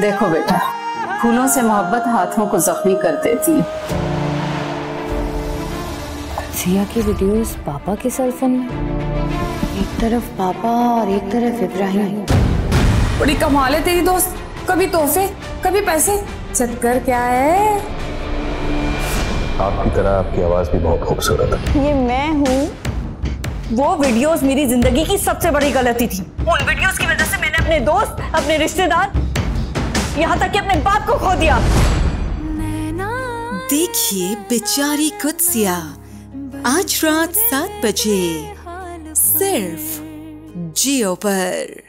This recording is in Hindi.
देखो बेटा फूलों से मोहब्बत हाथों को जख्मी कर देती है। सिया की वीडियोस पापा के सेलफोन में। एक तरफ़ पापा और एक तरफ़ इब्राहिम। बड़ी कमाल है तेरी दोस्त। कभी तोहफे कभी पैसे। चक्कर क्या है? आपकी तरह आपकी आवाज़ भी बहुत खूबसूरत है। ये मैं हूँ। वो वीडियोस मेरी ज़िंदगी की सबसे बड़ी गलती थी। उन वीडियोस की वजह से मैंने अपने दोस्त अपने रिश्तेदार यहाँ तक कि अपने बाप को खो दिया। देखिए बेचारी कुत्सिया। आज रात सात बजे। सिर्फ़ जियो पर।